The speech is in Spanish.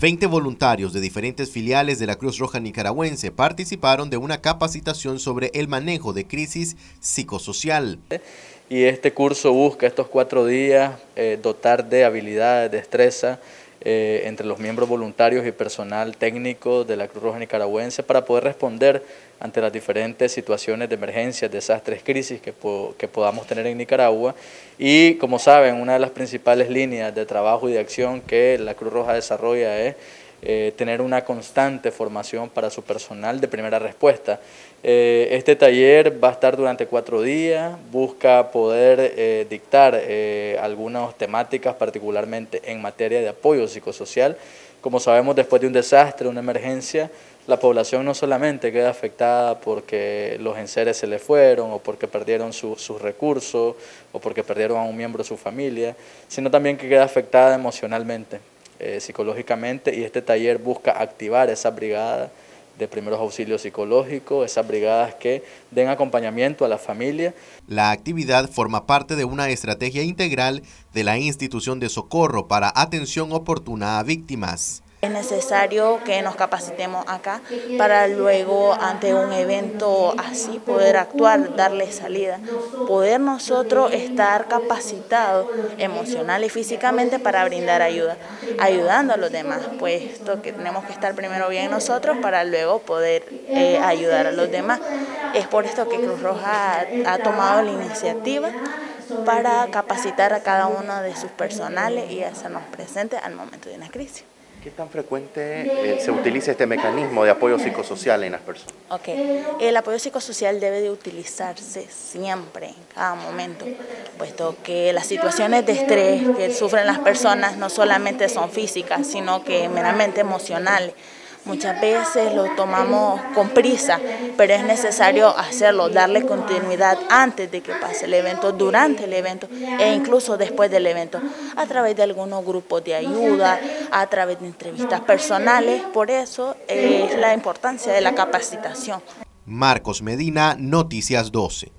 20 voluntarios de diferentes filiales de la Cruz Roja Nicaragüense participaron de una capacitación sobre el manejo de crisis psicosocial. Y este curso busca estos cuatro días eh, dotar de habilidades, destreza, eh, entre los miembros voluntarios y personal técnico de la Cruz Roja Nicaragüense para poder responder ante las diferentes situaciones de emergencias, desastres, crisis que, que podamos tener en Nicaragua. Y como saben, una de las principales líneas de trabajo y de acción que la Cruz Roja desarrolla es eh, tener una constante formación para su personal de primera respuesta. Eh, este taller va a estar durante cuatro días, busca poder eh, dictar algunas temáticas, particularmente en materia de apoyo psicosocial. Como sabemos, después de un desastre, una emergencia, la población no solamente queda afectada porque los enseres se le fueron o porque perdieron sus recursos o porque perdieron a un miembro de su familia, sino también que queda afectada emocionalmente. Eh, psicológicamente y este taller busca activar esa brigada de primeros auxilios psicológicos, esas brigadas que den acompañamiento a la familia. La actividad forma parte de una estrategia integral de la institución de socorro para atención oportuna a víctimas. Es necesario que nos capacitemos acá para luego ante un evento así poder actuar, darle salida, poder nosotros estar capacitados emocional y físicamente para brindar ayuda, ayudando a los demás, puesto que tenemos que estar primero bien nosotros para luego poder eh, ayudar a los demás. Es por esto que Cruz Roja ha tomado la iniciativa para capacitar a cada uno de sus personales y hacernos presentes al momento de una crisis. ¿Qué tan frecuente eh, se utiliza este mecanismo de apoyo psicosocial en las personas? Ok, el apoyo psicosocial debe de utilizarse siempre, en cada momento, puesto que las situaciones de estrés que sufren las personas no solamente son físicas, sino que meramente emocionales. Muchas veces lo tomamos con prisa, pero es necesario hacerlo, darle continuidad antes de que pase el evento, durante el evento e incluso después del evento, a través de algunos grupos de ayuda, a través de entrevistas personales. Por eso es la importancia de la capacitación. Marcos Medina, Noticias 12.